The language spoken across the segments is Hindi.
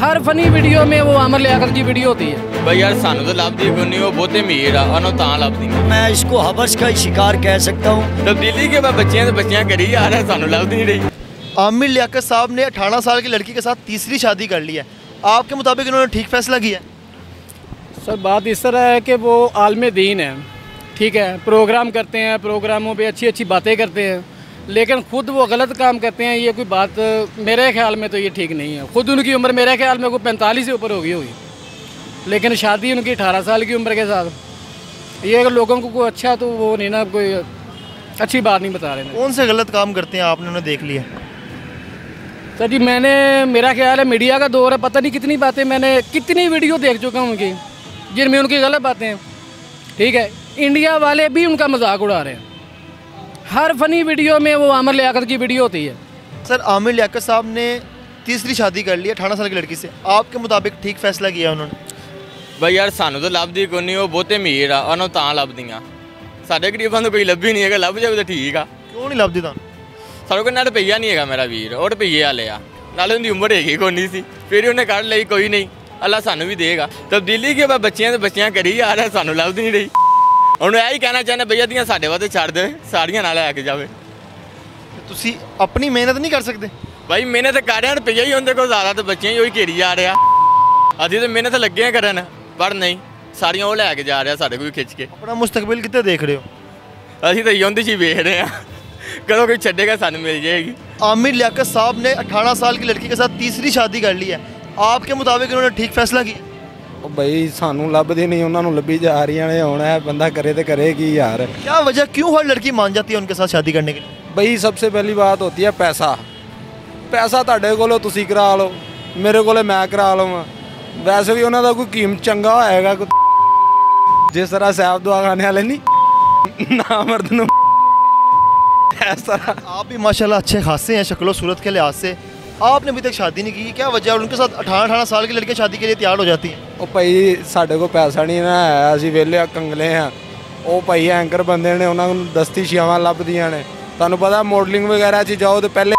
ਹਰ ਫਨੀ ਵੀਡੀਓ में वो अमर लियाकत की वीडियो होती है ਬਈ ਯਾਰ ਸਾਨੂੰ ਤਾਂ ਲੱਭਦੀ ਕੋਈ ਨਹੀਂ ਉਹ ਬਹੁਤੇ ਅਮੀਰ ਆ ਉਹਨੂੰ ਤਾਂ ਲੱਭਦੀ मैं इसको हवस का शिकार कह सकता हूँ ਤਬਦੀਲੀ ਕੇ ਬਾ ਬੱਚਿਆਂ ਤੇ ਬੱਚਿਆਂ ਕਰੀ ਜਾ ਰਿਹਾ ਸਾਨੂੰ ਲੱਭਦੀ ਨਹੀਂ ਰਹੀ आमिर लियाकत साहब ने 18 साल की लड़की के साथ तीसरी शादी कर ली है आपके मुताबिक इन्होंने ठीक फैसला किया सर बात इस तरह है कि वो आलम दीन है ठीक है प्रोग्राम करते हैं प्रोग्रामों पे अच्छी अच्छी बातें करते हैं लेकिन खुद वो गलत काम करते हैं ये कोई बात मेरे ख्याल में तो ये ठीक नहीं है। खुद उनकी उम्र मेरे ख्याल में कोई पैंतालीस से ऊपर होगी होगी। लेकिन शादी उनकी अठारह साल की उम्र के साथ। ये अगर लोगों को कोई अच्छा तो वो नहीं ना कोई अच्छी बात नहीं बता रहे हैं कौन से गलत काम करते हैं? आपने उन्हें देख लिया। सर जी मैंने मेरा ख्याल है मीडिया का दौर है पता नहीं कितनी बातें मैंने कितनी वीडियो देख चुका हूँ उनकी जिनमें उनकी गलत बातें हैं। ठीक है इंडिया वाले भी उनका मज़ाक उड़ा रहे हैं। हर फनी वीडियो में वो अमर लियाकत की वीडियो होती है सर आमिर लियाकत साहब ने तीसरी शादी कर ली है अठारह साल की लड़की से आपके मुताबिक ठीक फैसला किया उन्होंने ਬਈ ਯਾਰ ਸਾਨੂੰ ਤਾਂ ਲੱਭਦੀ ਕੋਈ ਨਹੀਂ ਉਹ ਬਹੁਤੇ ਅਮੀਰ ਆ ਉਹਨੂੰ ਤਾਂ ਲੱਭਦੀਆਂ ਸਾਡੇ ਗਰੀਬਾਂ ਨੂੰ ਕੋਈ ਲੱਭੀ ਨਹੀਂ ਹੈਗਾ ਲੱਭ ਜਾਵੇ ਤਾਂ ਠੀਕ ਆ क्यों नहीं लभदी ਤੁਹਾਨੂੰ ਸਾਡੇ ਕੋਲ ਨਾ ਰੁਪਈਆ ਨਹੀਂ ਹੈਗਾ ਮੇਰਾ ਵੀਰ ਉਹ ਰੁਪਈਏ ਵਾਲੇ ਆ ਨਾਲੇ ਉਹਦੀ ਉਮਰ ਹੈਗੀ ਕੋਈ ਨਹੀਂ ਸੀ ਫਿਰ ਉਹਨੇ ਕੱਢ ਲਈ ਕੋਈ ਨਹੀਂ ਅੱਲਾ ਸਾਨੂੰ ਵੀ ਦੇਗਾ ਤਬਦੀਲੀ ਕੇ ਬਾ ਬੱਚਿਆਂ ਤੇ ਬੱਚਿਆਂ ਕਰੀ ਜਾ ਰਿਹਾ ਸਾਨੂੰ ਲੱਭਦੀ ਨਹੀਂ ਰਹੀ ਉਹਨੂੰ ਇਹ ਹੀ ਕਹਿਣਾ ਚਾਹੁੰਦਾ ਭਈਆ ਦੀਆਂ ਸਾਡੇ ਵਾਸਤੇ ਛੱਡ ਦੇ ਸਾਰੀਆਂ ਨਾਲ ਲੈ ਕੇ ਜਾਵੇ ਤੁਸੀਂ ਆਪਣੀ ਮਿਹਨਤ ਨਹੀਂ ਕਰ ਸਕਦੇ ਭਾਈ ਮਿਹਨਤ ਕਰ ਰਿਹਾ ਰੁਪਈਆ ਹੀ ਉਹਦੇ ਕੋਲ ਜ਼ਿਆਦਾ ਤੇ ਬੱਚਿਆਂ ਹੀ ਉਹੀ ਘੇਰੀ ਜਾ ਰਿਹਾ ਅਸੀਂ ਤਾਂ ਮਿਹਨਤ ਲੱਗੇ ਆ ਕਰਨ ਪਰ ਨਹੀਂ ਸਾਰੀਆਂ ਉਹ ਲੈ ਕੇ ਜਾ ਰਿਹਾ ਸਾਡੇ ਕੋਲ ਖਿੱਚ ਕੇ ਆਪਣਾ ਮੁਸਤਕਬਲ ਕਿੱਥੇ ਦੇਖ ਰਹੇ ਹੋ ਅਸੀਂ ਤਾਂ ਯੋਂਦੀ ਚ ਹੀ ਵੇਖ ਰਹੇ ਆ ਕਦੋਂ ਕੋਈ ਛੱਡੇਗਾ ਸਾਨੂੰ ਮਿਲ ਜਾਏਗੀ आमिर लियाकत साहब ने 18 साल की लड़की के साथ तीसरी शादी कर ली है आपके मुताबिक इन्होंने ठीक फैसला किया ਉਹ ਬਈ ਸਾਨੂੰ ਲੱਭਦੀ ਨਹੀਂ ਉਹਨਾਂ ਨੂੰ ਲੱਭੀ ਜਾ ਰਹੀਆਂ ਨੇ ਹੁਣ ਇਹ ਬੰਦਾ ਕਰੇ ਤੇ ਕਰੇ ਕੀ ਯਾਰ क्या वजह क्यों हर लड़की मान जाती है उनके साथ शादी करने के लिए ਬਈ ਸਭ ਤੋਂ ਪਹਿਲੀ ਬਾਤ ਹੁੰਦੀ ਹੈ ਪੈਸਾ ਪੈਸਾ ਤੁਹਾਡੇ ਕੋਲੋਂ ਤੁਸੀਂ ਕਰਾ ਲਓ ਮੇਰੇ ਕੋਲੇ ਮੈਂ ਕਰਾ ਲਵਾਂ ਵੈਸੇ ਵੀ ਉਹਨਾਂ ਦਾ ਕੋਈ ਕੀਮਤ ਚੰਗਾ ਹੋਏਗਾ ਕੋਈ ਜਿਸ ਤਰ੍ਹਾਂ ਸਾਹਿਬ ਦੁਆ ਖਾਨੇ ਵਾਲੇ ਨਹੀਂ ਨਾ ਮਰਦ ਨੂੰ ਇਸ ਤਰ੍ਹਾਂ आप भी माशाल्लाह अच्छे खासे हैं शक्लो सूरत के लिहाज से आपने अभी तक शादी नहीं की क्या वजह है और उनके साथ अठारह अठारह साल की लड़कियां शादी के लिए तैयार हो जाती हैं ਉਹ ਭਾਈ ਸਾਡੇ ਕੋਲ ਪੈਸਾ ਨਹੀਂ ਨਾ ਹੈ ਅਸੀਂ ਵਿਹਲੇ ਆ, ਕੰਗਲੇ ਆ ਉਹ ਭਾਈ ਐਂਕਰ ਬੰਦੇ ਨੇ ਉਹਨਾਂ ਨੂੰ ਦਸਤੀ ਸ਼ਿਆਵਾਂ ਲੱਭਦੀਆਂ ਨੇ ਤੁਹਾਨੂੰ ਪਤਾ ਮਾਡਲਿੰਗ ਵਗੈਰਾ 'ਚ ਜਾਓ ਤੇ ਪਹਿਲੇ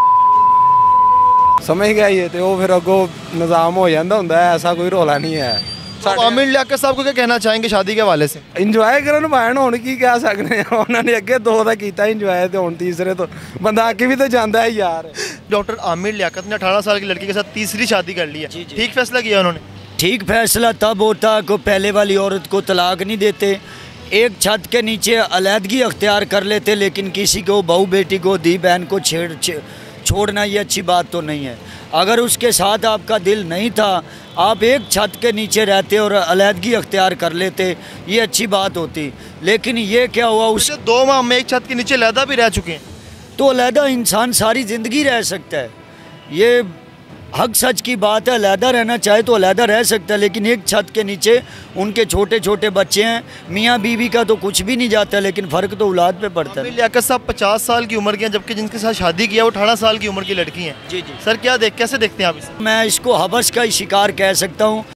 ਸਮਝ ਗਿਆ ਇਹ ਤੇ ਉਹ ਫਿਰ ਅੱਗੋਂ ਨਿਜ਼ਾਮ ਹੋ ਜਾਂਦਾ ਹੁੰਦਾ ਹੈ ਐਸਾ ਕੋਈ ਰੋਲਾ ਨਹੀਂ ਹੈ तो आमिर लियाकत साहब को क्या कहना चाहेंगे शादी के हवाले से ਇੰਜੋਏ ਕਰਨ ਭਾਣ ਹੁਣ ਕੀ ਕਹਿ ਸਕਦੇ ਆ ਉਹਨਾਂ ਨੇ ਅੱਗੇ ਦੋ ਦਾ ਕੀਤਾ ਇੰਜੋਏ ਤੇ ਹੁਣ ਤੀਸਰੇ ਤੋਂ ਬੰਦਾ ਅੱਗੇ ਵੀ ਤਾਂ ਜਾਂਦਾ ਹੈ ਯਾਰ डॉक्टर आमिर लियाकत ने अठारह साल की लड़की के साथ तीसरी शादी कर ली है। ठीक फैसला किया उन्होंने? ठीक फैसला तब होता को पहले वाली औरत को तलाक नहीं देते। एक छत के नीचे अलहदगी अख्तियार कर लेते लेकिन किसी को बहू बेटी को दी बहन को छेड़ छे- छोड़ना ये अच्छी बात तो नहीं है। अगर उसके साथ आपका दिल नहीं था आप एक छत के नीचे रहते और अलहदगी अख्तियार कर लेते ये अच्छी बात होती। लेकिन ये क्या हुआ उस उसे दो माह में एक छत के नीचे लहदा भी रह चुके हैं। तो अलहदा इंसान सारी ज़िंदगी रह सकता है। ये हक सच की बात है अलहदा रहना चाहे तो अलहदा रह सकता है लेकिन एक छत के नीचे उनके छोटे छोटे बच्चे हैं मियाँ बीवी का तो कुछ भी नहीं जाता लेकिन फ़र्क तो औलाद पे पड़ता है। लियाकत साहब पचास साल की उम्र के हैं जबकि जिनके साथ शादी किया वो अठारह साल की उम्र की लड़की हैं। जी जी। सर क्या देख कैसे देखते हैं आप इसे? मैं इसको हबस का ही शिकार कह सकता हूँ।